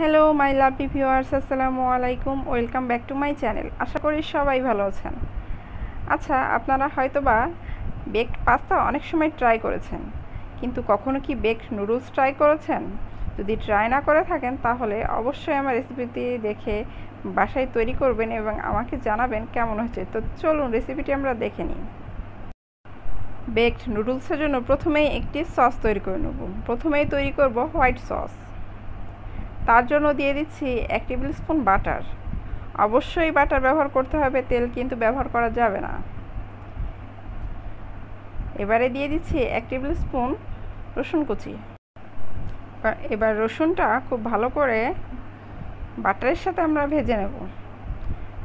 Hello my lovely viewers আসসালামু আলাইকুম welcome back to my channel আশা করি সবাই ভালো আছেন। আচ্ছা আপনারা হয়তোবা বেকড পাস্তা অনেক সময় ট্রাই করেছেন, কিন্তু কখনো কি বেকড নুডলস ট্রাই করেছেন? যদি ট্রাই না করে থাকেন, তাহলে অবশ্যই আমার রেসিপিটি দেখে বাসায় তৈরি করবেন এবং আমাকে জানাবেন কেমন হয়েছে। তো চলুন রেসিপিটি আমরা দেখে নিই। বেকড নুডলসের জন্য প্রথমেই একটি সস তৈরি করে নেব। প্রথমেই তৈরি করব হোয়াইট সস তার জন্য দিয়ে দিচ্ছি এক টেবিল স্পুন বাটার। অবশ্যই বাটার ব্যবহার করতে হবে, তেল কিন্তু ব্যবহার করা যাবে না। এবারে দিয়ে দিচ্ছি এক টেবিল স্পুন রসুন কুচি। এবার রসুনটা খুব ভালো করে বাটারের সাথে আমরা ভেজে নেব।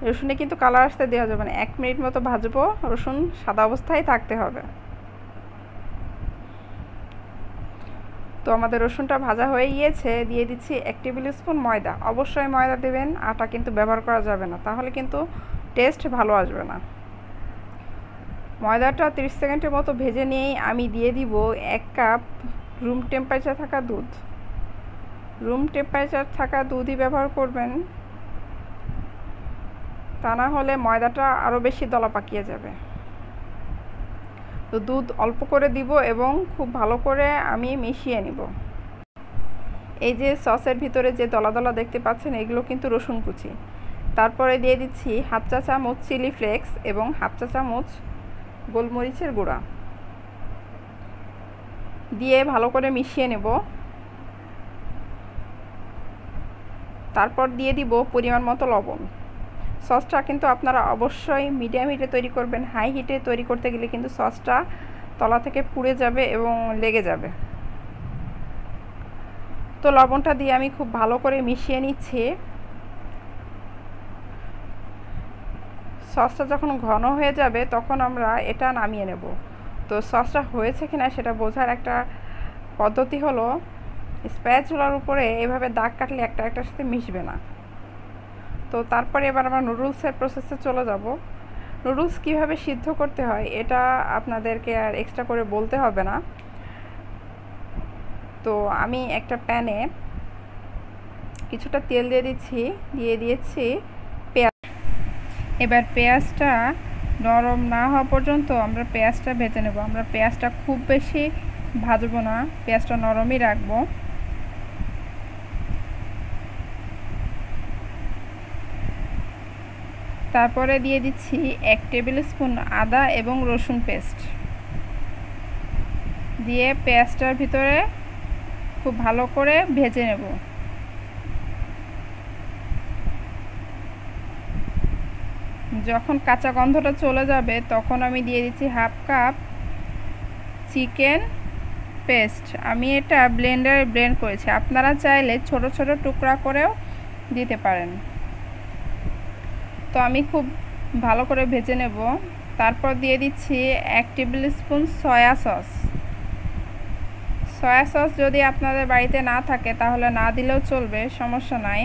রসুনে কিন্তু কালার আসতে দেওয়া যাবে না। এক মিনিট মতো ভাজবো, রসুন সাদা অবস্থায় থাকতে হবে। তো আমাদের রসুনটা ভাজা হয়ে গিয়েছে, দিয়ে দিচ্ছি এক টেবিল স্পুন ময়দা। অবশ্যই ময়দা দেবেন, আটা কিন্তু ব্যবহার করা যাবে না, তাহলে কিন্তু টেস্ট ভালো আসবে না। ময়দাটা 30 সেকেন্ডের মতো ভেজে নিয়েই আমি দিয়ে দিব এক কাপ রুম টেম্পারেচার থাকা দুধ। রুম টেম্পারেচার থাকা দুধই ব্যবহার করবেন, তা না হলে ময়দাটা আরও বেশি দলা পাকিয়ে যাবে। তো দুধ অল্প করে দিব এবং খুব ভালো করে আমি মিশিয়ে নিব। এই যে সসের ভিতরে যে দলা দলা দেখতে পাচ্ছেন, এগুলো কিন্তু রসুন কুচি। তারপরে দিয়ে দিচ্ছি হাফ চা চামচ চিলি ফ্লেক্স এবং হাফ চা চামচ গোলমরিচের গুঁড়া। দিয়ে ভালো করে মিশিয়ে নেব। তারপর দিয়ে দিব পরিমাণ মতো লবণ। সসটা কিন্তু আপনারা অবশ্যই মিডিয়াম হিটে তৈরি করবেন। হাই হিটে তৈরি করতে গেলে কিন্তু সসটা তলা থেকে পুড়ে যাবে এবং লেগে যাবে। তো লবণটা দিয়ে আমি খুব ভালো করে মিশিয়ে নিচ্ছি। সসটা যখন ঘন হয়ে যাবে তখন আমরা এটা নামিয়ে নেব। তো সসটা হয়েছে কিনা সেটা বোঝার একটা পদ্ধতি হলো, স্প্যাচুলার উপরে এভাবে দাগ কাটলে একটা একটার সাথে মিশবে না। তো তারপরে এবার আমরা নুডলসের প্রসেসে চলে যাব। নুডলস কীভাবে সিদ্ধ করতে হয়, এটা আপনাদেরকে আর এক্সট্রা করে বলতে হবে না। তো আমি একটা প্যানে কিছুটা তেল দিয়ে দিচ্ছি, দিয়ে দিয়েছি পেঁয়াজ। এবার পেঁয়াজটা নরম না হওয়া পর্যন্ত আমরা পেঁয়াজটা ভেজে নেব। আমরা পেঁয়াজটা খুব বেশি ভাজবো না, পেঁয়াজটা নরমই রাখব। তারপরে দিয়ে দিচ্ছি এক টেবিল স্পুন আদা এবং রসুন পেস্ট। দিয়ে পেঁয়াজটার ভিতরে খুব ভালো করে ভেজে নেব। যখন কাঁচা গন্ধটা চলে যাবে, তখন আমি দিয়ে দিচ্ছি হাফ কাপ চিকেন পেস্ট। আমি এটা ব্লেন্ডারে ব্লেন্ড করেছি। আপনারা চাইলে ছোট ছোট টুকরা করেও দিতে পারেন। তো আমি খুব ভালো করে ভেজে নেব। তারপর দিয়ে দিচ্ছি এক tablespoon soya sauce. Soya sauce যদি আপনাদের বাড়িতে না থাকে, তাহলে না দিলেও চলবে, সমস্যা নাই।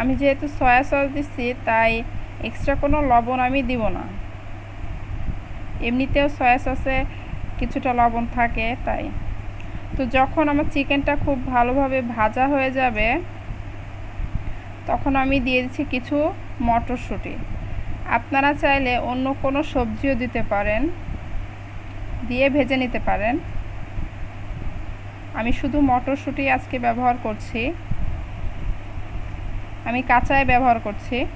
আমি যেহেতু সয়া সস দিচ্ছি, তাই এক্সট্রা কোনো লবণ আমি দিব না। এমনিতেও সয়া সসে কিছুটা লবণ থাকে, তাই। তো যখন আমার চিকেনটা খুব ভালোভাবে ভাজা হয়ে যাবে তখন আমি দিয়ে দিচ্ছি কিছু মটরশুঁটি। আপনারা চাইলে অন্য কোনো সবজিও দিতে পারেন, দিয়ে ভেজে নিতে পারেন। আমি শুধু মটরশুঁটি আজকে ব্যবহার করছি। আমি কাঁচায় ব্যবহার করছি।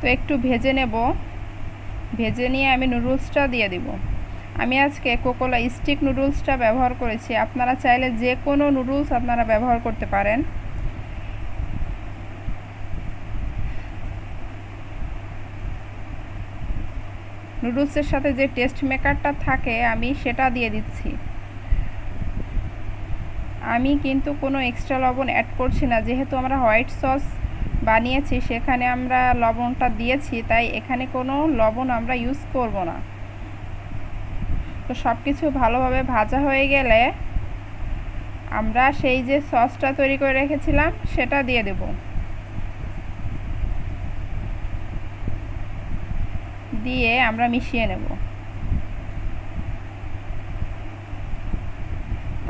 তো একটু ভেজে নেব। ভেজে নিয়ে আমি নুডলসটা দিয়ে দিব। আমি আজকে কোকোলা স্টিক নুডলসটা ব্যবহার করেছি। আপনারা চাইলে যে কোনো নুডলস আপনারা ব্যবহার করতে পারেন। নুডলসের সাথে যে টেস্ট মেকারটা থাকে, আমি সেটা দিয়ে দিচ্ছি। আমি কিন্তু কোনো এক্সট্রা লবণ অ্যাড করছি না। যেহেতু আমরা হোয়াইট সস বানিয়েছি, সেখানে আমরা লবণটা দিয়েছি, তাই এখানে কোনো লবণ আমরা ইউজ করব না। তো সব কিছু ভালোভাবে ভাজা হয়ে গেলে আমরা সেই যে সসটা তৈরি করে রেখেছিলাম, সেটা দিয়ে দেবো। দিয়ে আমরা মিশিয়ে নেব।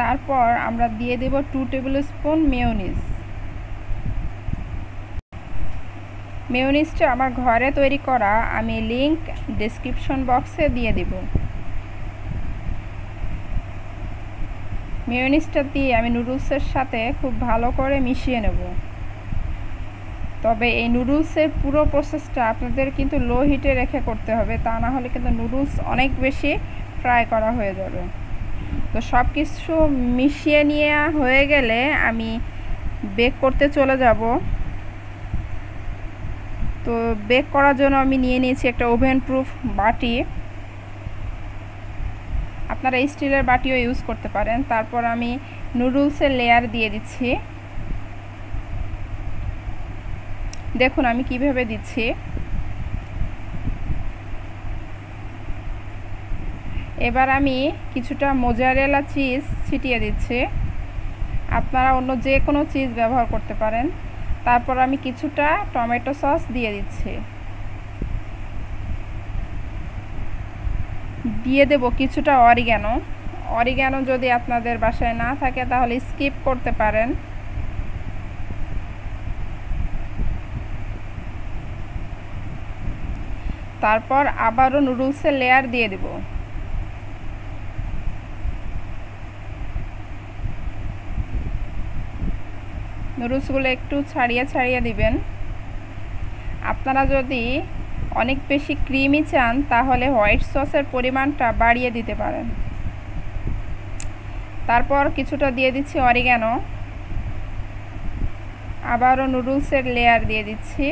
তারপর আমরা দিয়ে দেব টু টেবিল স্পুন মেয়নিজ মেয়নিজটা আমার ঘরে তৈরি করা আমি লিংক ডিসক্রিপশন বক্সে দিয়ে দেব। মেয়নিজটা দিয়ে আমি নুডলসের সাথে খুব ভালো করে মিশিয়ে নেব। তবে এই নুডলসের পুরো প্রসেসটা আপনাদের কিন্তু লো হিটে রেখে করতে হবে। তা না হলে কিন্তু নুডলস অনেক বেশি ফ্রাই করা হয়ে যাবে। তো সব কিছু মিশিয়ে নিয়ে হয়ে গেলে আমি বেক করতে চলে যাব। তো বেক করার জন্য আমি নিয়ে নিয়েছি একটা ওভেন প্রুফ বাটি। আপনারা স্টিলের বাটিও ইউজ করতে পারেন। তারপর আমি নুডলসের লেয়ার দিয়ে দিচ্ছি। দেখুন, আমি কীভাবে দিচ্ছি। এবার আমি কিছুটা মোজারেলা চিজ ছিটিয়ে দিচ্ছি। আপনারা অন্য যে কোনো চিজ ব্যবহার করতে পারেন। তারপর আমি কিছুটা টমেটো সস দিয়ে দিচ্ছি। দিয়ে দেব কিছুটা অরিগ্যানো। অরিগ্যানো যদি আপনাদের বাসায় না থাকে, তাহলে স্কিপ করতে পারেন। তারপর আবারও নুডলসের লেয়ার দিয়ে দেব। নুডলসগুলো একটু ছাড়িয়ে ছাড়িয়ে দিবেন। আপনারা যদি অনেক বেশি ক্রিমি চান, তাহলে হোয়াইট সসের পরিমাণটা বাড়িয়ে দিতে পারেন। তারপর কিছুটা দিয়ে দিচ্ছি অরিগ্যানো আবারও নুডলসের লেয়ার দিয়ে দিচ্ছি।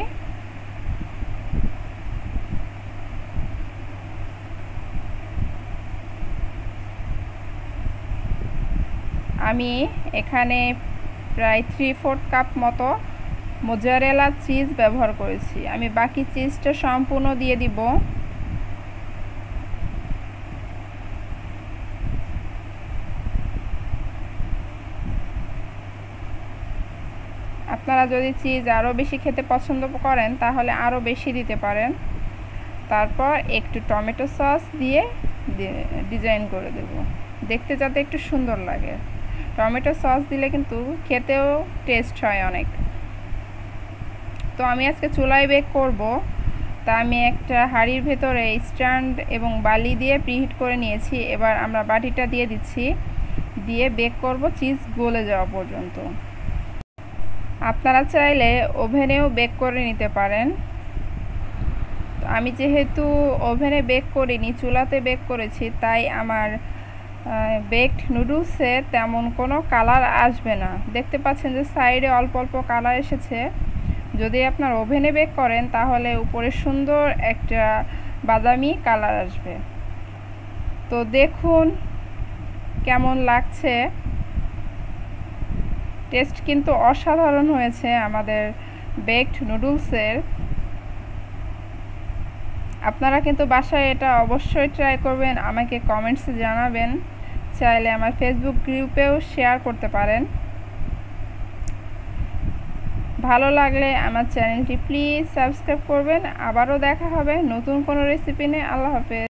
আমি এখানে প্রায় থ্রি ফোর্থ কাপ মতো মোজারেলা চিজ ব্যবহার করেছি। আমি বাকি চিজটা সম্পূর্ণ দিয়ে দিব। আপনারা যদি চিজ আরও বেশি খেতে পছন্দ করেন, তাহলে আরও বেশি দিতে পারেন। তারপর একটু টমেটো সস দিয়ে ডিজাইন করে দেব। দেখতে যাতে একটু সুন্দর লাগে। টমেটো সস দিলে কিন্তু খেতেও টেস্ট হয় অনেক। তো আমি আজকে চুলায় বেক করব। তা আমি একটা হাঁড়ির ভেতরে স্ট্যান্ড এবং বালি দিয়ে প্রিহিট করে নিয়েছি। এবার আমরা বাটিটা দিয়ে দিচ্ছি। দিয়ে বেক করব চিজ গলে যাওয়া পর্যন্ত। আপনারা চাইলে ওভেনেও বেক করে নিতে পারেন। আমি যেহেতু ওভেনে বেক করিনি, চুলাতে বেক করেছি, তাই আমার বেকড নুডলসে তেমন কোনো কালার আসবে না। দেখতে পাচ্ছেন যে সাইডে অল্প অল্প কালার এসেছে। যদি আপনার ওভেনে বেক করেন, তাহলে উপরে সুন্দর একটা বাদামি কালার আসবে। তো দেখুন কেমন লাগছে। টেস্ট কিন্তু অসাধারণ হয়েছে আমাদের বেকড নুডলসের আপনারা কিন্তু বাসায় এটা অবশ্যই ট্রাই করবেন, আমাকে কমেন্টসে জানাবেন। চাইলে আমার ফেসবুক গ্রুপেও শেয়ার করতে পারেন। ভালো লাগলে আমার চ্যানেলটি প্লিজ সাবস্ক্রাইব করবেন। আবারও দেখা হবে নতুন কোনো রেসিপি নিয়ে। আল্লাহ হাফেজ।